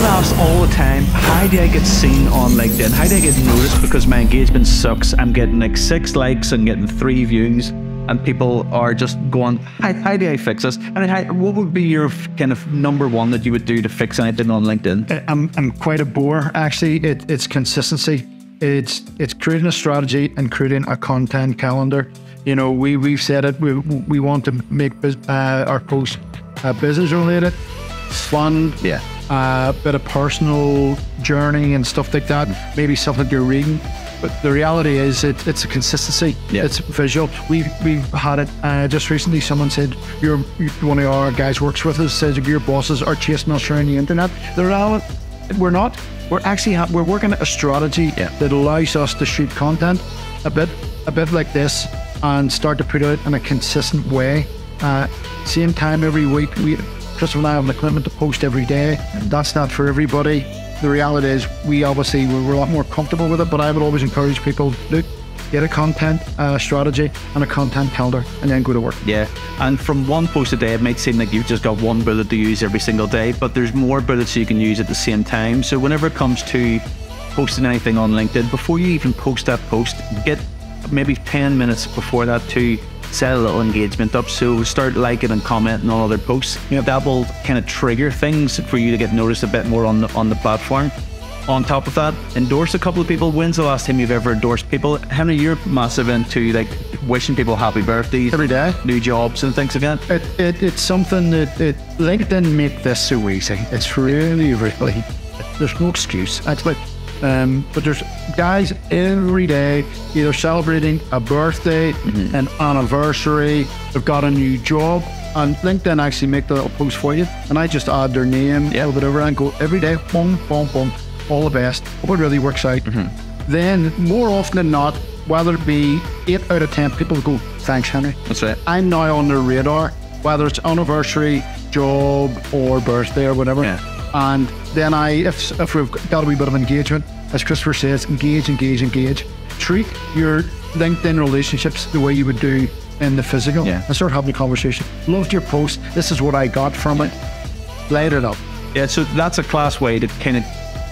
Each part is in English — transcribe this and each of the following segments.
get asked all the time, how do I get seen on LinkedIn? How do I get noticed because my engagement sucks? I'm getting like six likes and getting three views, and people are just going, how, how do I fix this? And how, what would be your kind of number one that you would do to fix anything on LinkedIn? Uh, I'm, I'm quite a bore actually. It, it's consistency. It's it's creating a strategy and creating a content calendar. You know, we we've said it. We we want to make uh, our posts uh, business related, fun, Yeah. A bit of personal journey and stuff like that. Maybe something you're reading. But the reality is, it, it's a consistency. Yeah. It's visual. We've we've had it uh, just recently. Someone said your one of our guys works with us says your bosses are chasing us around the internet. The reality, we're not. We're actually ha- we're working at a strategy Yeah. that allows us to shoot content a bit a bit like this and start to put it in a consistent way. Uh, same time every week. We Christopher and I have an commitment to post every day. That's not for everybody. The reality is, we obviously we're, we're a lot more comfortable with it. But I would always encourage people look, get a content uh, strategy and a content calendar, and then go to work. Yeah, and from one post a day, it might seem like you've just got one bullet to use every single day, but there's more bullets you can use at the same time. So whenever it comes to posting anything on LinkedIn, before you even post that post, get maybe 10 minutes before that to set a little engagement up. So start liking and commenting on other posts. You know, that will kind of trigger things for you to get noticed a bit more on the, on the platform. On top of that, endorse a couple of people. When's the last time you've ever endorsed people? Henry, you're massive into like wishing people happy birthdays Every day. new jobs and things again. It, it, it's something that it, LinkedIn make this so easy. It's really, really, there's no excuse. Actually, um, but there's guys every day either celebrating a birthday, an anniversary, they've got a new job, and LinkedIn actually make the little post for you, and I just add their name Yeah. or whatever, and go every day, boom, boom, boom, all the best. Hope it really works out. Then more often than not, whether it be eight out of ten people go, thanks, Henry. That's right. I'm now on their radar, whether it's anniversary, job, or birthday or whatever. Yeah. And then I, if if we've got a wee bit of engagement, as Christopher says, engage, engage, engage. Treat your LinkedIn relationships the way you would do in the physical. Yeah. And start having a conversation. Loved your post. This is what I got from it. Light it up. Yeah, so that's a class way to kind of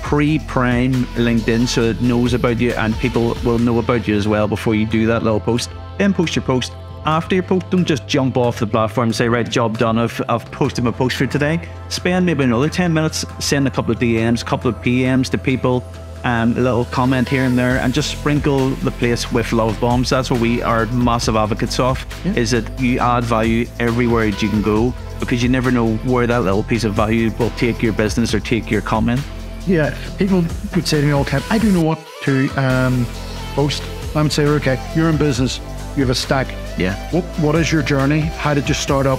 pre-prime LinkedIn so it knows about you and people will know about you as well before you do that little post. Then post your post. After your post, don't just jump off the platform and say, right, job done. I've, I've posted my post for today. Spend maybe another 10 minutes, send a couple of DMs, a couple of PMs to people, um, a little comment here and there, and just sprinkle the place with love bombs. That's what we are massive advocates of, is that you add value everywhere you can go because you never know where that little piece of value will take your business or take your comment. Yeah, people would say to me all the time, I don't know what to um, post. I would say, okay, you're in business, you have a stack. Yeah. What, what is your journey? How did you start up?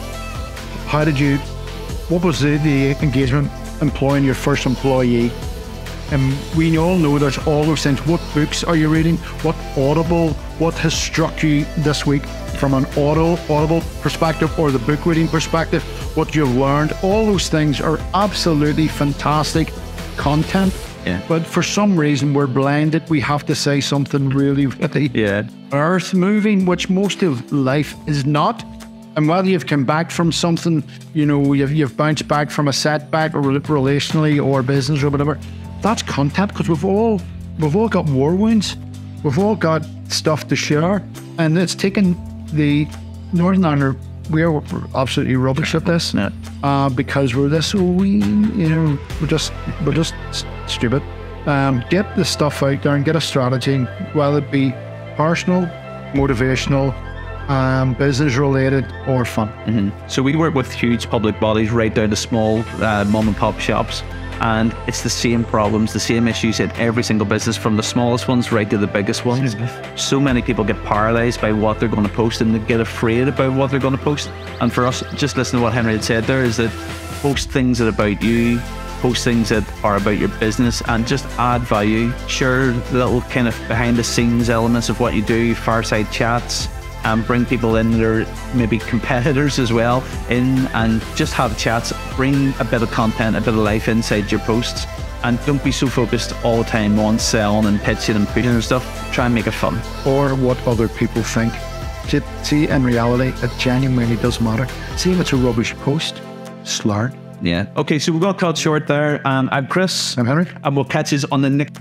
How did you, what was the, the engagement employing your first employee? And we all know there's all those things. What books are you reading? What audible, what has struck you this week from an auto, audible perspective or the book reading perspective? What you've learned? All those things are absolutely fantastic content. Yeah. But for some reason, we're blinded. We have to say something really, really Yeah. earth moving, which most of life is not. And whether you've come back from something, you know, you've, you've bounced back from a setback or relationally or business or whatever, that's content because we've all we've all got war wounds, we've all got stuff to share, and it's taken the Northern Ireland. We're absolutely rubbish at this Yeah. uh, because we're this we you know we're just we're just stupid. Um, get the stuff out there and get a strategy, whether it be personal, motivational, um, business related, or fun. So we work with huge public bodies right down to small uh, mom and pop shops. And it's the same problems, the same issues in every single business, from the smallest ones right to the biggest ones. So many people get paralyzed by what they're going to post and they get afraid about what they're going to post. And for us, just listen to what Henry had said there is that post things that are about you, post things that are about your business, and just add value. Share little kind of behind the scenes elements of what you do, fireside chats, and bring people in that are maybe competitors as well in and just have chats bring a bit of content a bit of life inside your posts and don't be so focused all the time on selling and pitching and pushing and stuff try and make it fun or what other people think. See, in reality, it genuinely does matter. See if it's a rubbish post, slur. Yeah. Okay, so we're going to cut short there. Um, I'm Chris. I'm Henry. And we'll catch you on the next.